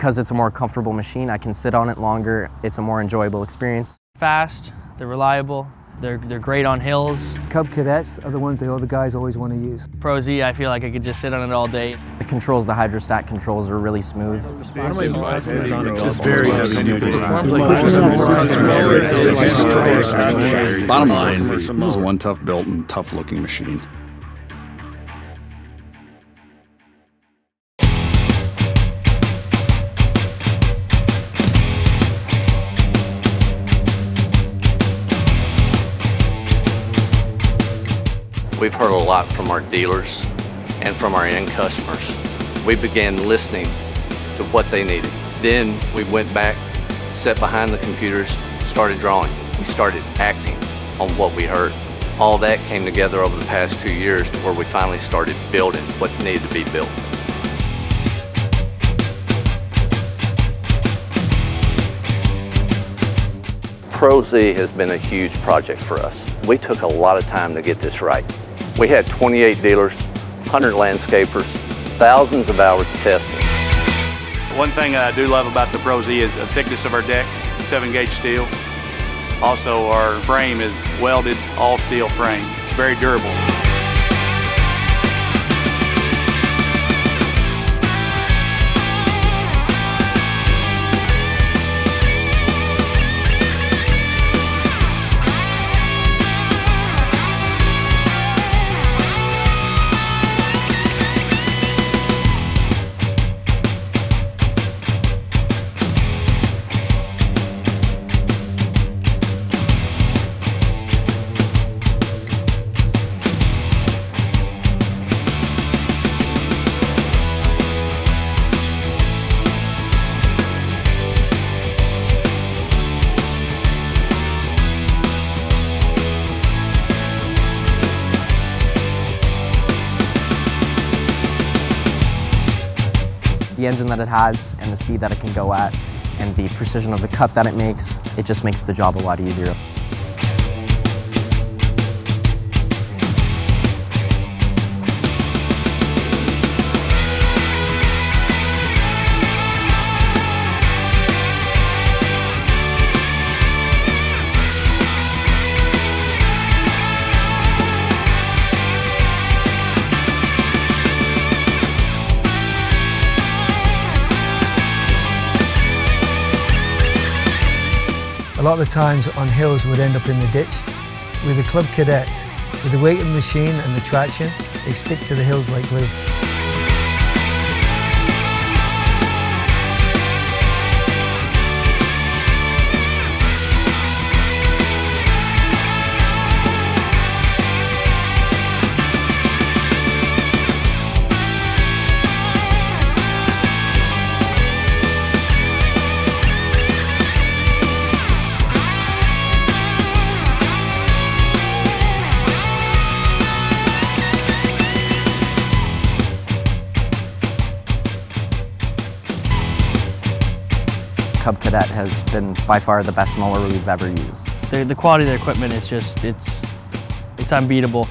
Because it's a more comfortable machine, I can sit on it longer. It's a more enjoyable experience. Fast, they're reliable, they're, they're great on hills. Cub Cadets are the ones that all the guys always want to use. Pro Z, I feel like I could just sit on it all day. The controls, the hydrostat controls are really smooth. It's very heavy duty. Bottom line, this is one tough built and tough looking machine. We've heard a lot from our dealers and from our end customers. We began listening to what they needed. Then we went back, sat behind the computers, started drawing. We started acting on what we heard. All that came together over the past two years to where we finally started building what needed to be built. Pro Z has been a huge project for us. We took a lot of time to get this right. We had 28 dealers, 100 landscapers, thousands of hours of testing. One thing I do love about the Pro Z is the thickness of our deck, 7 gauge steel. Also our frame is welded all steel frame. It's very durable. The engine that it has and the speed that it can go at and the precision of the cut that it makes, it just makes the job a lot easier. A lot of the times on hills would end up in the ditch. With the Cub Cadet, with the weight of the machine and the traction, they stick to the hills like glue. Cub Cadet has been by far the best mower we've ever used. The, the quality of the equipment is just, it's, it's unbeatable.